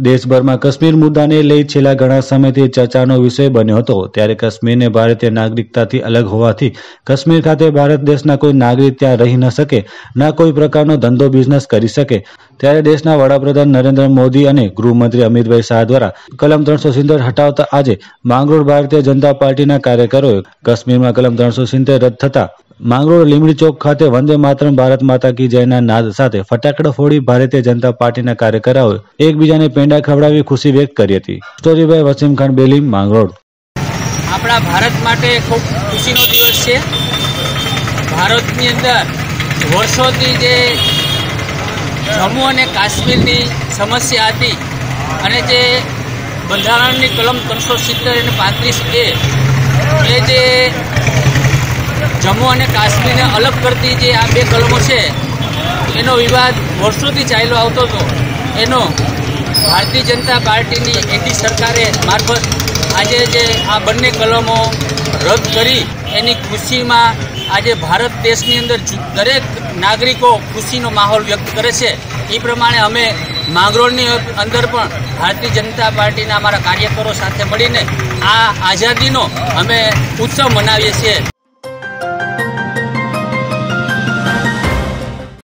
દેશભરમાં કાશ્મીર મુદ્દાને લઈ છેલ્લા ઘણા સમયથી ચર્ચાનો વિષય બન્યો હતો. ત્યારે કાશ્મીરને ભારતીય નાગરિકતાથી અલગ હોવાથી કાશ્મીર ખાતે ભારત દેશના કોઈ નાગરિક ત્યાં રહી ન શકે, ના કોઈ પ્રકારનો ધંધો બિઝનેસ કરી શકે. ત્યારે દેશના વડાપ્રધાન નરેન્દ્ર મોદી અને ગૃહમંત્રી અમિતભાઈ શાહ દ્વારા કલમ ત્રણસો સિત્તેર હટાવતા આજે માંગરોળ ભારતીય જનતા પાર્ટીના કાર્યકરોએ કાશ્મીરમાં કલમ ત્રણસો સિત્તેર રદ થતા માંગરોળ લીમડી ચોક ખાતે વંદે માતરમ ભારત માતા કી જયના નાદ સાથે ફટાકડા ફોડી ભારતીય જનતા પાર્ટીના કાર્યકરોએ એકબીજાને પેંડા ખવડાવી ખુશી વ્યક્ત કરી હતી. સ્ટોરીભાઈ વસીમ ખાન બેલી માંગરોળ. આપણા ભારત માટે ખૂબ ખુશીનો દિવસ છે. ભારતની અંદર વર્ષોથી જે જમ્મુ અને કાશ્મીરની સમસ્યા હતી અને જે બંધારણની કલમ ત્રણસો સિત્તેર અને પાંત્રીસ એ જે જમ્મુ અને કાશ્મીરને અલગ કરતી જે આ બે કલમો છે, એનો વિવાદ વર્ષોથી ચાલ્યો આવતો હતો. એનો ભારતીય જનતા પાર્ટીની એનડી સરકારે મારફત આજે જે આ બંને કલમો રદ કરી, એની ખુશીમાં આજે ભારત દેશની અંદર દરેક નાગરિકો ખુશીનો માહોલ વ્યક્ત કરે છે. એ પ્રમાણે અમે માંગરોળની અંદર પણ ભારતીય જનતા પાર્ટીના અમારા કાર્યકરો સાથે મળીને આ આઝાદીનો અમે ઉત્સવ મનાવીએ છીએ.